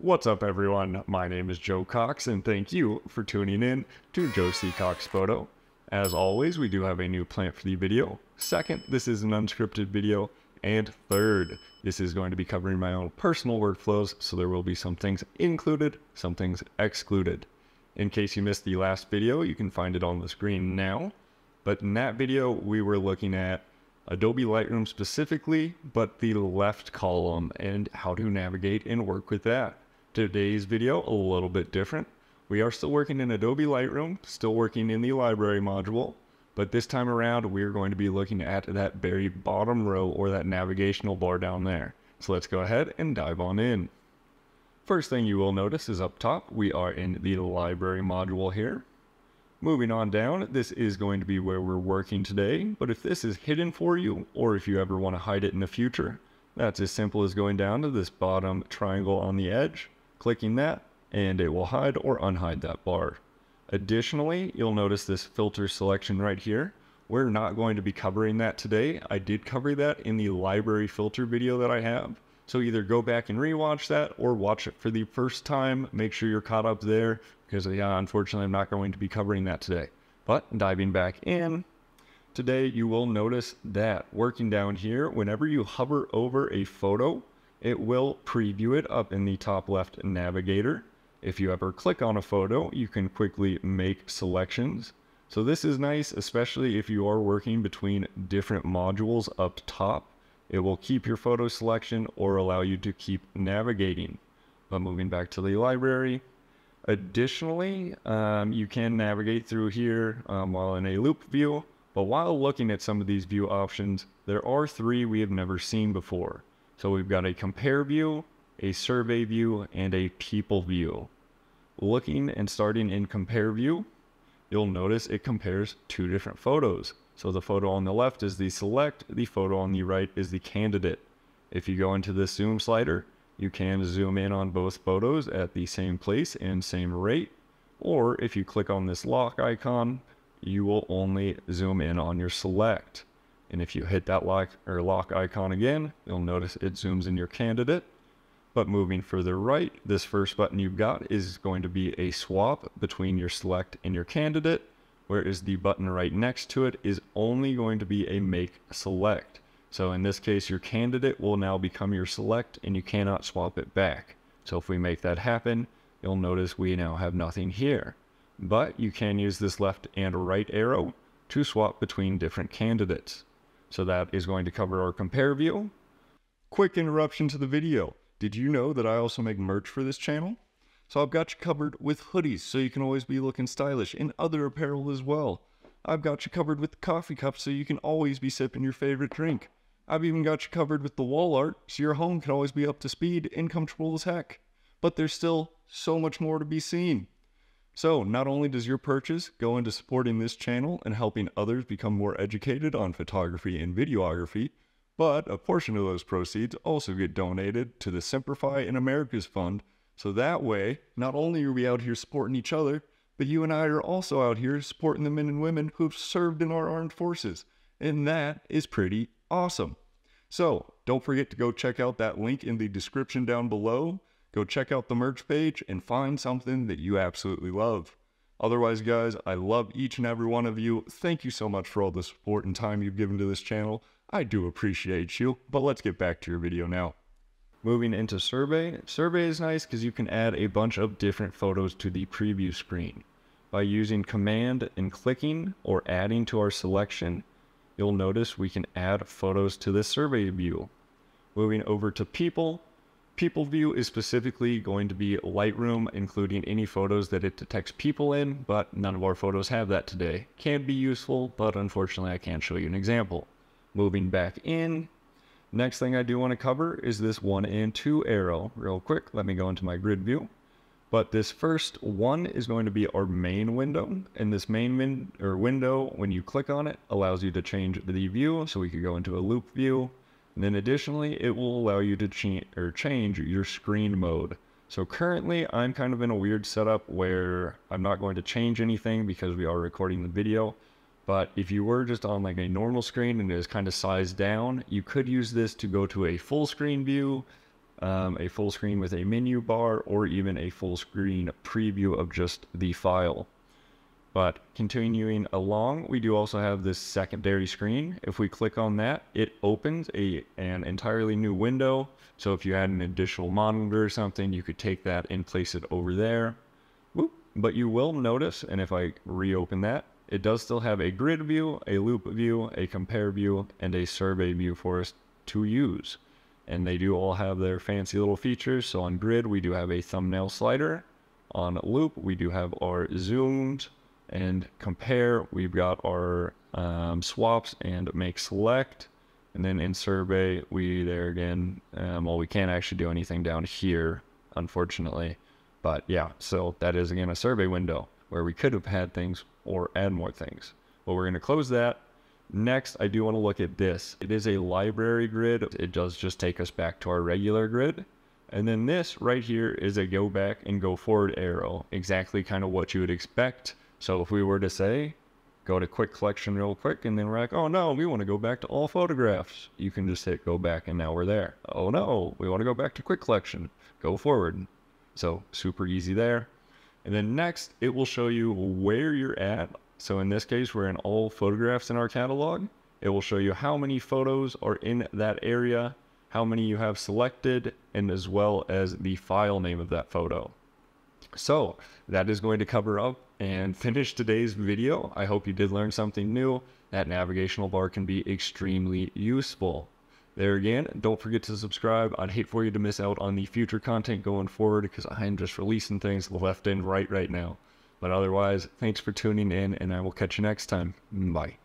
What's up, everyone? My name is Joe Cox, and thank you for tuning in to Joe C. Cox Photo. As always, we do have a new plant for the video. Second, this is an unscripted video. And third, this is going to be covering my own personal workflows, so there will be some things included, some things excluded. In case you missed the last video, you can find it on the screen now. But in that video, we were looking at Adobe Lightroom specifically, but the left column and how to navigate and work with that. Today's video, a little bit different. We are still working in Adobe Lightroom, still working in the library module, but this time around, we're going to be looking at that very bottom row or that navigational bar down there. So let's go ahead and dive on in. First thing you will notice is up top, we are in the library module here. Moving on down, this is going to be where we're working today, but if this is hidden for you, or if you ever want to hide it in the future, that's as simple as going down to this bottom triangle on the edge, clicking that, and it will hide or unhide that bar. Additionally, you'll notice this filter selection right here. We're not going to be covering that today. I did cover that in the library filter video that I have. So either go back and rewatch that or watch it for the first time. Make sure you're caught up there because yeah, unfortunately I'm not going to be covering that today. But diving back in, today you will notice that working down here, whenever you hover over a photo, it will preview it up in the top left navigator. If you ever click on a photo, you can quickly make selections. So this is nice, especially if you are working between different modules up top. It will keep your photo selection or allow you to keep navigating. But moving back to the library, Additionally, um, you can navigate through here um, while in a loupe view, but while looking at some of these view options, there are three we have never seen before. So we've got a compare view, a survey view, and a people view. Looking and starting in compare view, you'll notice it compares two different photos. So the photo on the left is the select, the photo on the right is the candidate. If you go into the zoom slider, you can zoom in on both photos at the same place and same rate, or if you click on this lock icon, you will only zoom in on your select. And if you hit that lock or lock icon again, you'll notice it zooms in your candidate. But moving further right, this first button you've got is going to be a swap between your select and your candidate, whereas the button right next to it is only going to be a make select. So in this case, your candidate will now become your select and you cannot swap it back. So if we make that happen, you'll notice we now have nothing here. But you can use this left and right arrow to swap between different candidates. So that is going to cover our compare view. Quick interruption to the video. Did you know that I also make merch for this channel? So I've got you covered with hoodies so you can always be looking stylish and other apparel as well. I've got you covered with coffee cups so you can always be sipping your favorite drink. I've even got you covered with the wall art so your home can always be up to speed and comfortable as heck. But there's still so much more to be seen. So, not only does your purchase go into supporting this channel and helping others become more educated on photography and videography, but a portion of those proceeds also get donated to the Semper Fi and America's Fund. So that way, not only are we out here supporting each other, but you and I are also out here supporting the men and women who've served in our armed forces. And that is pretty awesome. So don't forget to go check out that link in the description down below. Go check out the merch page and find something that you absolutely love. Otherwise, guys, I love each and every one of you. Thank you so much for all the support and time you've given to this channel. I do appreciate you, but let's get back to your video now. Moving into Survey. Survey is nice because you can add a bunch of different photos to the preview screen. By using Command and clicking or adding to our selection, you'll notice we can add photos to this survey view. Moving over to people, people view is specifically going to be Lightroom, including any photos that it detects people in, but none of our photos have that today. Can be useful, but unfortunately I can't show you an example. Moving back in, next thing I do want to cover is this one and two arrow. Real quick, let me go into my grid view. But this first one is going to be our main window. And this main win or window, when you click on it, allows you to change the view. So we could go into a loupe view. And then additionally, it will allow you to change or change your screen mode. So currently I'm kind of in a weird setup where I'm not going to change anything because we are recording the video. But if you were just on like a normal screen and it is kind of sized down, you could use this to go to a full screen view um, a full screen with a menu bar, or even a full screen preview of just the file. But continuing along, we do also have this secondary screen. If we click on that, it opens a an entirely new window. So if you had an additional monitor or something, you could take that and place it over there. Whoop. But you will notice, and if I reopen that, it does still have a grid view, a loupe view, a compare view, and a survey view for us to use. And they do all have their fancy little features. So on grid, we do have a thumbnail slider. On loupe, we do have our zoomed and compare. We've got our um, swaps and make select. And then in survey, we there again, um, well, we can't actually do anything down here, unfortunately. But yeah, so that is again a survey window where we could have had things or add more things. But we're going to close that. Next, I do want to look at this. It is a library grid. It does just take us back to our regular grid. And then this right here is a go back and go forward arrow, exactly kind of what you would expect. So if we were to say, go to quick collection real quick, and then we're like, oh no, we want to go back to all photographs. You can just hit go back and now we're there. Oh no, we want to go back to quick collection. Go forward. So super easy there. And then next, it will show you where you're at. So in this case, we're in all photographs in our catalog. It will show you how many photos are in that area, how many you have selected, and as well as the file name of that photo. So that is going to cover up and finish today's video. I hope you did learn something new. That navigational bar can be extremely useful. There again, don't forget to subscribe. I'd hate for you to miss out on the future content going forward because I'm just releasing things left and right right now. But otherwise, thanks for tuning in, and I will catch you next time. Bye.